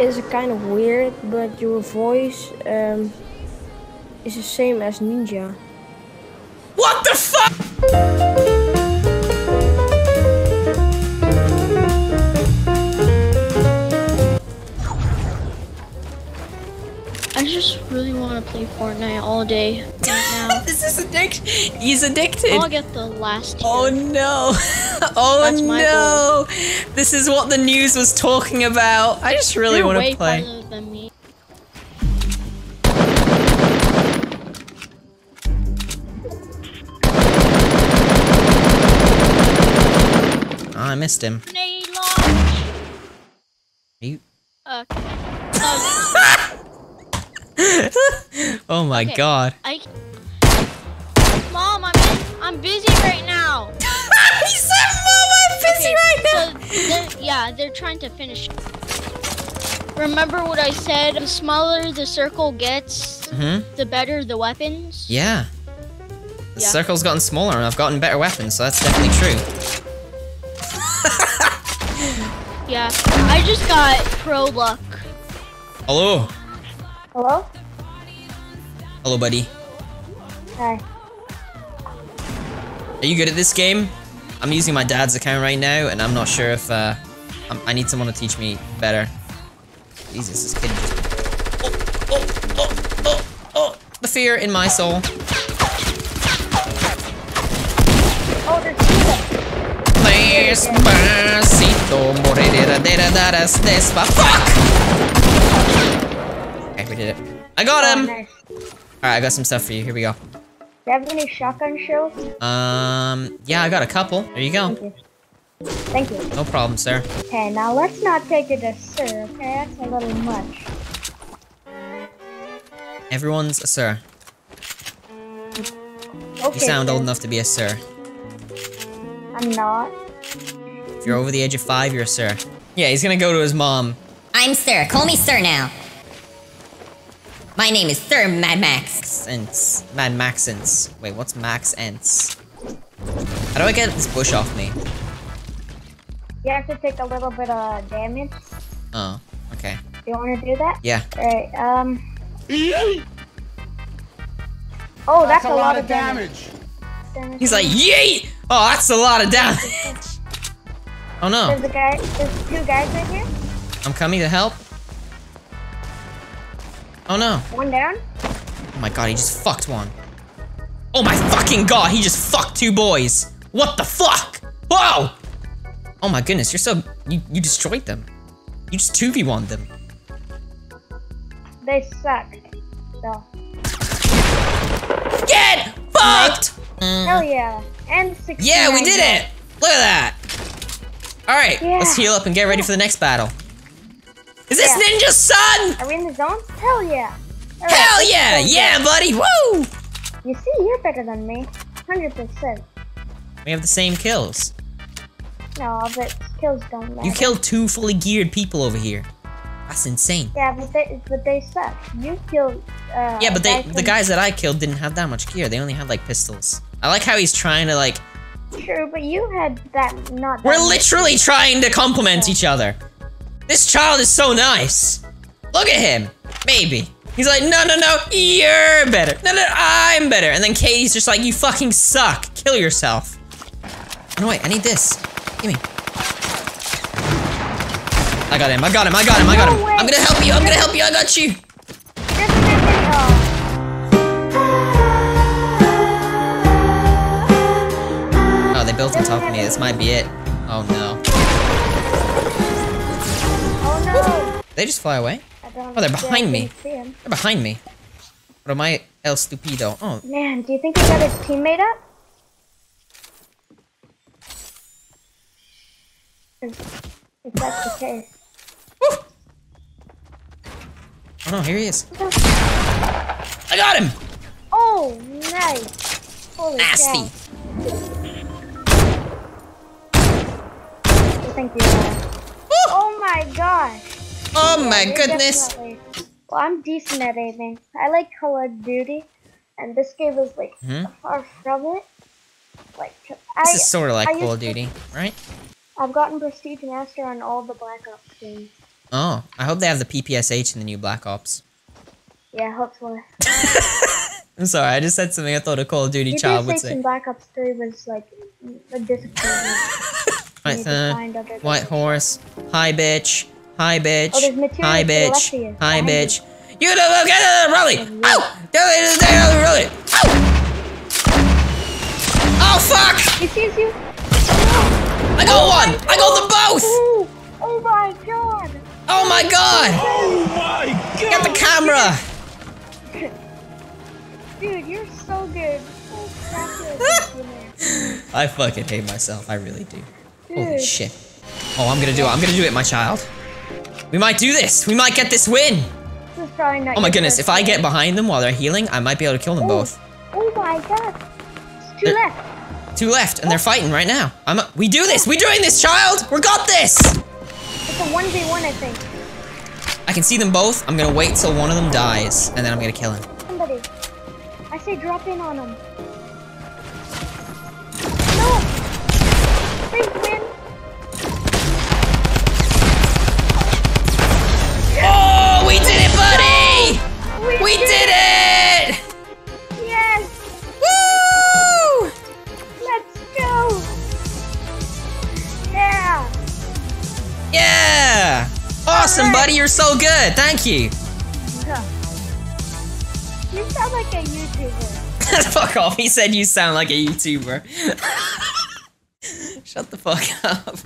is kind of weird, but your voice um, is the same as Ninja. What the fuck? Want to play Fortnite all day right now. this is addiction. He's addicted. I'll get the last. Oh no. oh no. This is what the news was talking about. I just really want to play. farther than me. Oh, I missed him. Launch. You. Okay. Oh, oh my Okay. god. I. Mom, I'm I'm busy right now. he said, Mom, I'm busy Okay, right now. so they're- yeah, they're trying to finish. Remember what I said? The smaller the circle gets, hmm the better the weapons. Yeah. The Yeah. circle's gotten smaller and I've gotten better weapons, so that's definitely true. Yeah. I just got pro luck. Hello. Hello? Hello, buddy. Hi. Are you good at this game? I'm using my dad's account right now, and I'm not sure if uh, I'm, I need someone to teach me better. Jesus, this kid just. Oh, oh, oh, oh, oh. The fear in my soul. Oh, there's two of them. Despacito, moriré despa. Fuck! Okay, we did it. I got Oh, him! nice. Alright, I got some stuff for you. Here we go. Do you have any shotgun shells? Um, yeah, I got a couple. There you go. Thank you. Thank you. No problem, sir. Okay, now let's not take it as sir, okay? That's a little much. Everyone's a sir. Okay, You sound sir. old enough to be a sir. I'm not. If you're over the age of five, you're a sir. Yeah, he's gonna go to his mom. I'm Sir. Call me Sir now. My name is Sir Mad Max. Since Mad Max Maxence. Wait, what's Max Ents? How do I get this bush off me? You have to take a little bit of damage. Oh, okay. You want to do that? Yeah. Alright, um... Oh, that's, a, lot, of damage. damage. He's like, yeet! Oh, that's a lot of damage. Oh no. There's no, a guy, there's two guys right here. I'm coming to help. Oh no. One down. Oh my god, he just fucked one. Oh my fucking god, he just fucked two boys. What the fuck? Whoa! Oh my goodness, you're so you you destroyed them. You just 2v1 them. They suck. So, Get fucked! hell yeah. And 69 Yeah, we did it! Look at that! Alright, let's heal up and get ready for the next battle. Is this Yeah. Ninja's son? Are we in the zone? Hell yeah. Alright, Hell yeah! Yeah, buddy! Woo! You see, you're better than me. 100%. We have the same kills. No, but kills don't matter. You killed two fully geared people over here. That's insane. Yeah, but they, but they suck. You killed, uh... Yeah, but they the guys that I killed didn't have that much gear. They only had like pistols. I like how he's trying to like True, but you had that, not that We're literally trying to compliment each other. This child is so nice. Look at him. Maybe. He's like, no, no, no, you're better. No, no, I'm better. And then Katie's just like, you fucking suck. Kill yourself. No, wait, I need this. Give me. I got him, I got him, I got him, I got him. I'm gonna help you, I'm gonna help you, I got you. Oh. Oh, they built on top of me. This might be it. Oh no. They just fly away? Oh, they're behind me. didn't see him. They're behind me. What am I, El Stupido? Oh, Man, do you think he got his teammate up? If, if that's the case. Woo! Oh no, here he is. I got him! Oh, nice! Holy Nasty. cow. Thank you. uh, Oh my gosh! Oh my goodness! definitely- Well, I'm decent at aiming. I like Call of Duty, and this game is like Hmm? far from it. Like, I, This is sort of like I Call of used to- Duty, right? I've gotten Prestige Master on all the Black Ops games. Oh, I hope they have the PPSH in the new Black Ops. Yeah, hopefully. I'm sorry, I just said something I thought a Call of Duty child would PPSH say. in Black Ops 3 was like a disappointment. Right need to there. find other White horse. Hi, bitch. Hi, bitch. Oh, Hi, to the left bitch. Hi, bitch. You don't look at it, Rolly. Ow! Don't look at it, Rolly. Ow! Oh, oh, fuck! He sees you. I got oh, one! I got them oh. both! Oh, oh my god. Oh my god! Oh my god! Get the camera! Dude, you're so good. So crap good. I fucking hate myself. I really do. Holy shit. Oh, I'm gonna do it. I'm gonna do it, my child. We might do this. We might get this win. This is probably not Oh my goodness. If I get behind them while they're healing, I might be able to kill them Oh. both. Oh my god. It's two There- left. Two left, and they're oh. fighting right now. I'm. A, we do this. We doing this, child. We got this. It's a 1v1, I think. I can see them both. I'm gonna wait till one of them dies, and then I'm gonna kill him. Somebody. I say drop in on him. No! They Awesome, Alright. buddy. You're so good. Thank you. You sound like a YouTuber. fuck off. He said you sound like a YouTuber. Shut the fuck up.